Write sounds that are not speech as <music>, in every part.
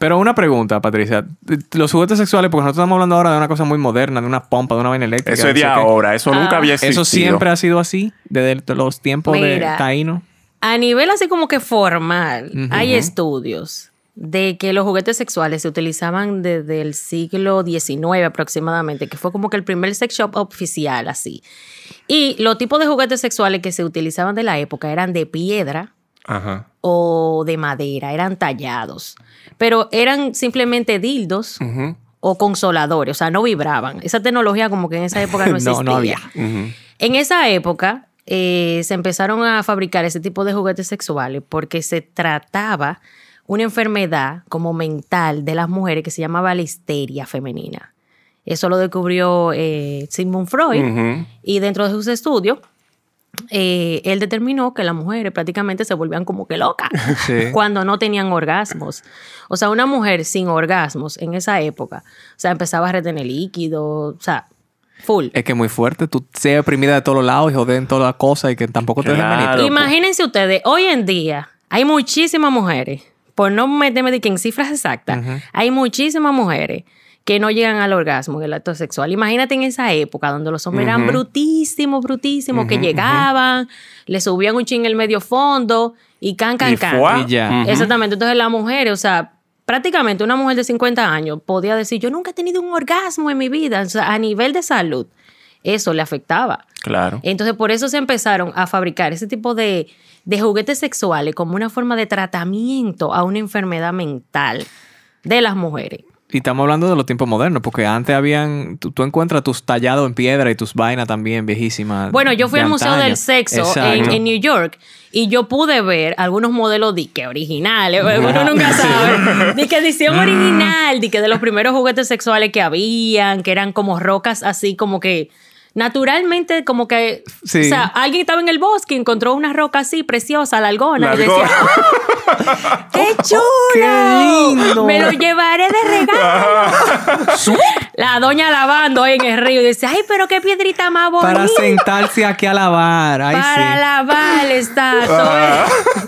Pero una pregunta, Patricia. Los juguetes sexuales, porque nosotros estamos hablando ahora de una cosa muy moderna, de una pompa, de una vaina eléctrica. Eso es de ahora. Eso nunca Ah. había existido. Eso siempre ha sido así, desde los tiempos de. Taíno. A nivel así como que formal, hay estudios de que los juguetes sexuales se utilizaban desde el siglo XIX aproximadamente, que fue como que el primer sex shop oficial así. Y los tipos de juguetes sexuales que se utilizaban de la época eran de piedra Ajá. o de madera, eran tallados, pero eran simplemente dildos o consoladores, o sea, no vibraban. Esa tecnología como que en esa época no <laughs> existía. no había. Ujú. En esa época eh, se empezaron a fabricar ese tipo de juguetes sexuales porque se trataba una enfermedad como mental de las mujeres que se llamaba la histeria femenina. Eso lo descubrió eh, Sigmund Freud y dentro de sus estudios eh, él determinó que las mujeres prácticamente se volvían como que locas <laughs> Sí. cuando no tenían orgasmos. O sea, una mujer sin orgasmos en esa época, o sea, empezaba a retener líquido, o sea, full. Es que es muy fuerte. Tú seas oprimida de todos los lados y joder en todas las cosas y que tampoco te Claro. venir. Imagínense ustedes, hoy en día hay muchísimas mujeres, por no meterme de que en cifras exactas, hay muchísimas mujeres que no llegan al orgasmo en el acto sexual. Imagínate en esa época donde los hombres eran brutísimos, brutísimos, que llegaban, le subían un ching el medio fondo y can, can, Y can. fuá. Y ya. Ujú. Exactamente. Entonces las mujeres, o sea, prácticamente una mujer de 50 años podía decir, yo nunca he tenido un orgasmo en mi vida. O sea, a nivel de salud, eso le afectaba. Claro. Entonces, por eso se empezaron a fabricar ese tipo de, de juguetes sexuales como una forma de tratamiento a una enfermedad mental de las mujeres. Y estamos hablando de los tiempos modernos, porque antes habían. Tú, tú encuentras tus tallados en piedra y tus vainas también viejísimas. Bueno, yo fui al Museo del Sexo en, New York y yo pude ver algunos modelos de que originales, uno nunca sabe, de que edición Mm. original, de que de los primeros juguetes sexuales que habían, que eran como rocas así como que naturalmente como que, Sí. o sea, alguien estaba en el bosque y encontró una roca así preciosa, largona, y Largona. decía, <laughs> ¡qué chulo! ¡Qué lindo! Me lo llevaré de regalo. <laughs> La doña lavando ahí en el río dice, ay, pero qué piedrita más bonita. Para sentarse aquí a lavar. Ay, Para sí. lavar está. <laughs>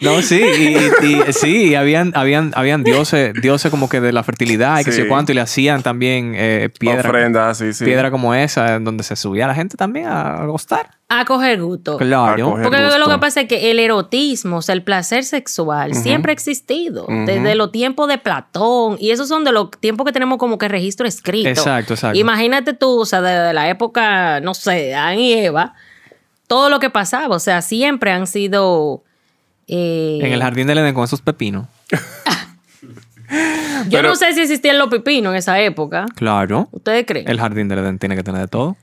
No, sí, <laughs> y, y- sí, habían, habían, habían dioses, dioses como que de la fertilidad y que sé Sí. cuánto, y le hacían también eh, piedra. Ofrendas, sí, sí. Piedra como esa, en donde se subía la gente también a gustar. A coger gusto. Claro. coger. Porque gusto. lo que pasa es que el erotismo, o sea, el placer sexual, siempre ha existido. Desde los tiempos de Platón. Y esos son de los tiempos que tenemos como que registro escrito. Exacto, exacto. Imagínate tú, o sea, desde la época, no sé, de Adán y Eva, todo lo que pasaba. O sea, siempre han sido. Eh, En el jardín del Edén con esos pepinos. <laughs> Yo Pero- no sé si existían los pepinos en esa época. Claro. ¿Ustedes creen? El jardín del Edén tiene que tener de todo.